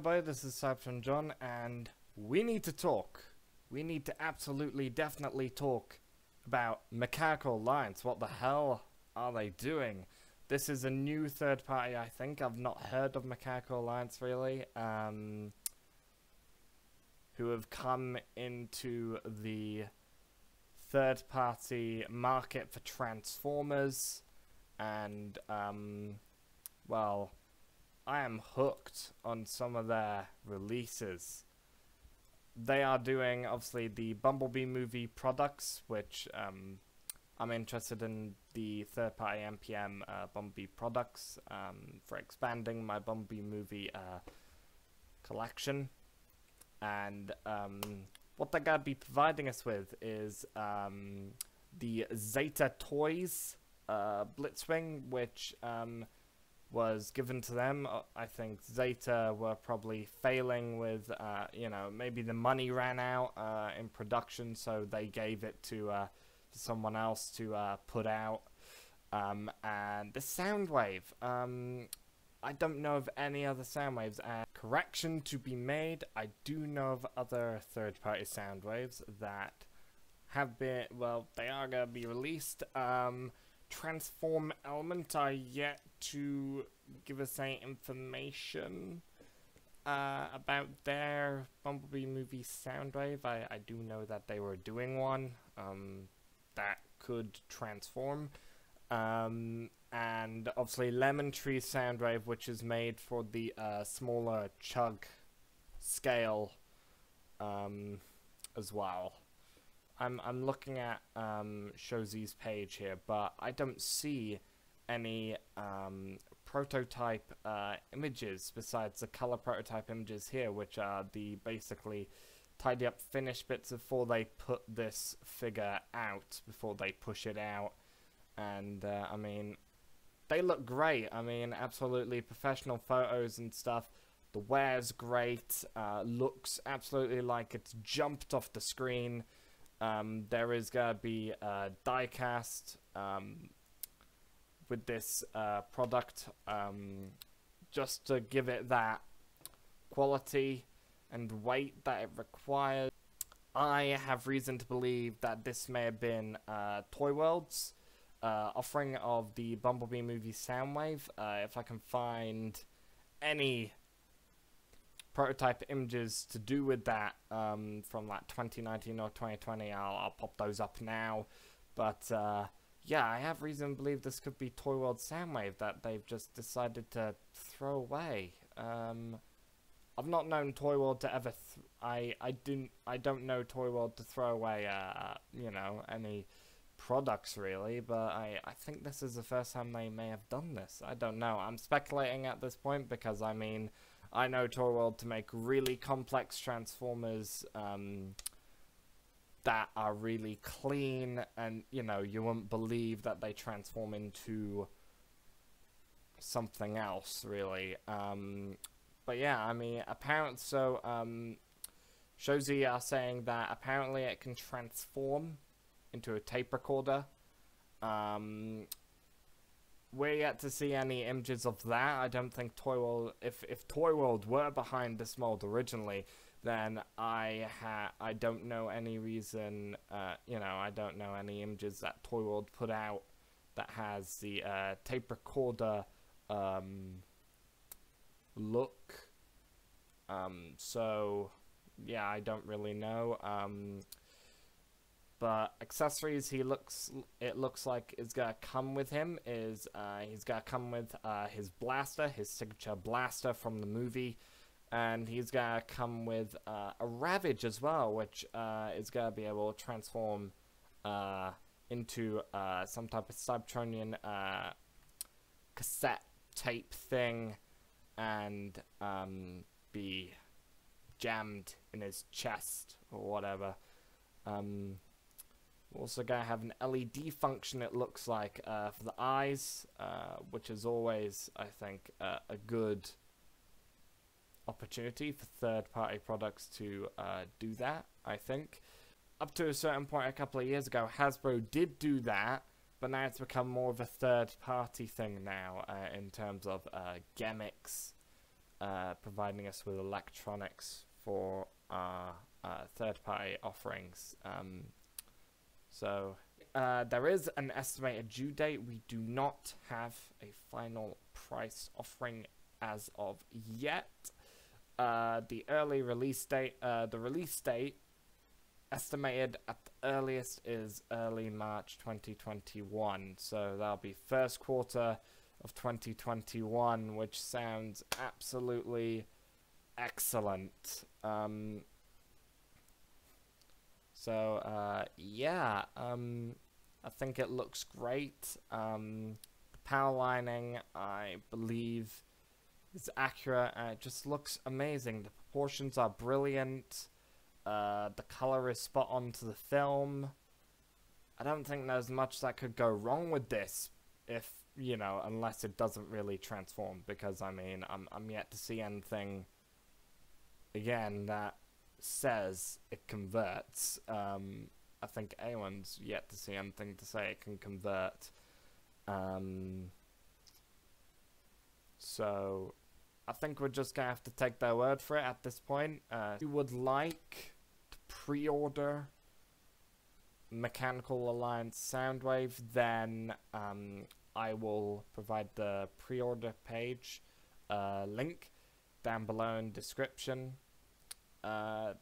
this is Cybertron John, and we need to talk. We need to absolutely, definitely talk about Mechanical Alliance. What the hell are they doing? This is a new third party, I think. I've not heard of Mechanical Alliance, really. Um, who have come into the third party market for Transformers, and, um, well I am hooked on some of their releases. They are doing, obviously, the Bumblebee movie products, which um, I'm interested in the third party MPM uh, Bumblebee products um, for expanding my Bumblebee movie uh, collection. And um, what they're going to be providing us with is um, the Zeta Toys uh, Blitzwing, which um, was given to them. Uh, I think Zeta were probably failing with, uh, you know, maybe the money ran out uh, in production, so they gave it to, uh, someone else to uh, put out. Um, and the Soundwave, um, I don't know of any other Soundwaves. And correction to be made, I do know of other third-party Soundwaves that have been, well, they are going to be released. Um, transform element are yet to give us any information uh, about their Bumblebee movie Soundwave. I, I do know that they were doing one um, that could transform. Um, and obviously Lemon Tree Soundwave, which is made for the uh, smaller chug scale um, as well. I'm I'm looking at um, Show.Z's page here, but I don't see any um, prototype uh, images besides the color prototype images here, which are the basically tidy up finished bits before they put this figure out, before they push it out. And uh, I mean, they look great. I mean, absolutely professional photos and stuff. The wear's great. Uh, looks absolutely like it's jumped off the screen. Um, there is going to be a diecast um, with this uh, product um, just to give it that quality and weight that it requires. I have reason to believe that this may have been uh, Toy World's uh, offering of the Bumblebee movie Soundwave. Uh, if I can find any prototype images to do with that um, from like 2019 or 2020. I'll, I'll pop those up now. But uh, yeah, I have reason to believe this could be Toy World Soundwave that they've just decided to throw away. Um, I've not known Toy World to ever. I I didn't. I don't know Toy World to throw away. Uh, you know any products really, but I I think this is the first time they may have done this. I don't know. I'm speculating at this point because I mean I know Toy World to make really complex Transformers um, that are really clean, and you know you wouldn't believe that they transform into something else, really. Um, but yeah, I mean, apparently, so um, Show.Z are saying that apparently it can transform into a tape recorder. Um, we're yet to see any images of that. I don't think Toy World, if if Toy World were behind this mold originally, then I ha I don't know any reason. Uh, you know, I don't know any images that Toy World put out that has the uh, tape recorder um, look. Um, so yeah, I don't really know. Um, but accessories he looks it looks like is gonna come with him is uh, he's gonna come with uh, his blaster his signature blaster from the movie. And he's gonna come with uh, a ravage as well which uh, is gonna be able to transform uh, into uh, some type of Cybertronian cassette tape thing and um, be jammed in his chest or whatever. Um, we're also going to have an LED function, it looks like, uh, for the eyes, uh, which is always, I think, uh, a good opportunity for third-party products to uh, do that, I think. Up to a certain point a couple of years ago, Hasbro did do that, but now it's become more of a third-party thing now uh, in terms of uh, gimmicks uh, providing us with electronics for our third-party offerings. Um, so uh, there is an estimated due date. We do not have a final price offering as of yet. Uh, the early release date, uh, the release date estimated at the earliest is early March 2021. So that'll be first quarter of 2021, which sounds absolutely excellent. Um, so uh, yeah, um, I think it looks great. Um, the power lining, I believe, is accurate. And it just looks amazing. The proportions are brilliant. Uh, the color is spot on to the film. I don't think there's much that could go wrong with this, if you know, unless it doesn't really transform. Because I mean, I'm I'm yet to see anything again that says it converts. Um, I think anyone's yet to see anything to say it can convert. Um, so I think we're just gonna have to take their word for it at this point. Uh, if you would like to pre-order Mechanical Alliance Soundwave, then um, I will provide the pre-order page uh, link down below in description. Uh,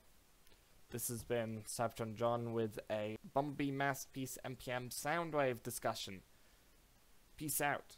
this has been Cybertron John with a Bumblebee Masterpiece MPM Soundwave discussion. Peace out.